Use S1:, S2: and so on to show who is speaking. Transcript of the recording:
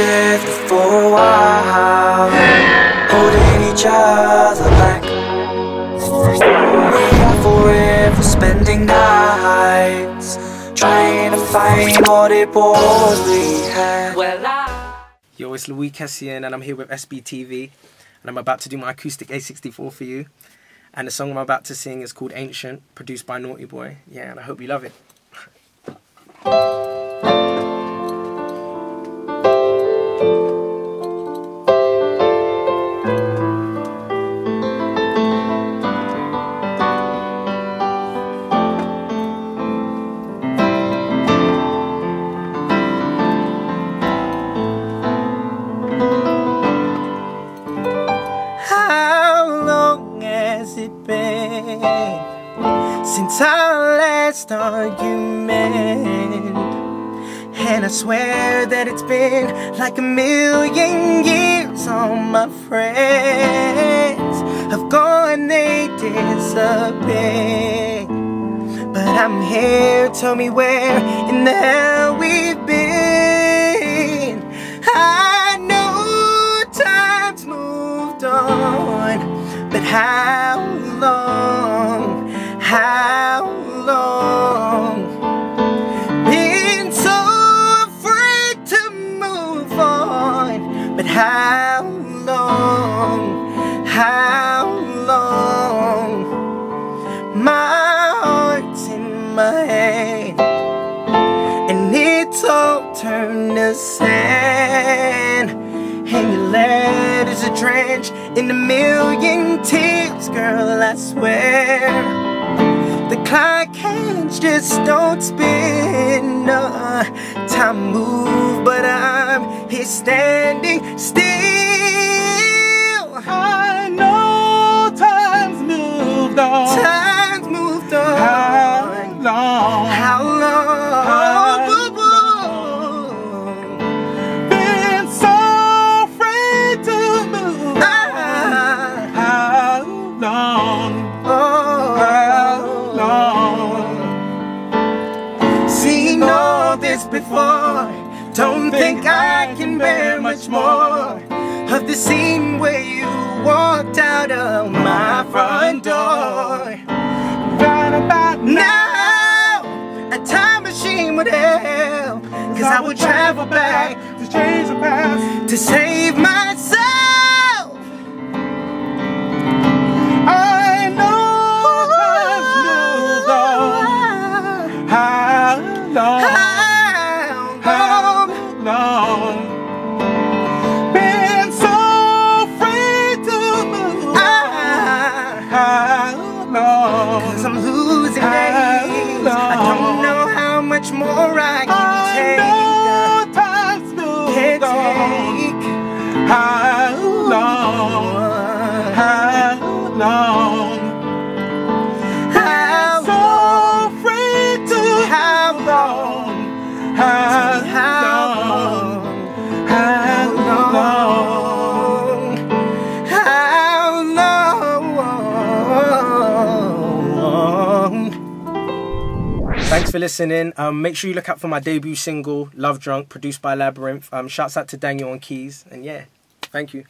S1: together for a while Holding each other back We are forever spending nights Trying to find what it was we had
S2: Well, I.
S3: Yo, it's Loick Essien, and I'm here with SBTV, and I'm about to do my acoustic A64 for you. And the song I'm about to sing is called Ancient, produced by Naughty Boy. Yeah, and I hope you love it. Since our last argument? And I swear that it's been like a million years. All my friends have gone, they disappeared. But I'm here, tell me where in the hell we've been. I know time's moved on, but how? How long? Been so afraid to move on, but how long? How long? My heart's in my hand And it's all turned to sand And your letters are drenched in a million tears Girl, I swear Hands just don't spin. Uh, Time move, but I'm here standing still this before. Don't think I can bear much more of the scene where you walked out of my front door.
S4: Right about
S3: Now, a time machine would help. Cause I would travel back
S4: to change the past.
S3: to save Cause I'm losing days. I don't know how much more I can
S4: I
S3: take.
S4: know time's moved
S3: Can't
S4: on.
S3: take.
S4: How long? How long?
S3: Thanks for listening. Um, make sure you look out for my debut single, Love Drunk, produced by Labrinth. Um, shouts out to Daniel on keys. And yeah, thank you.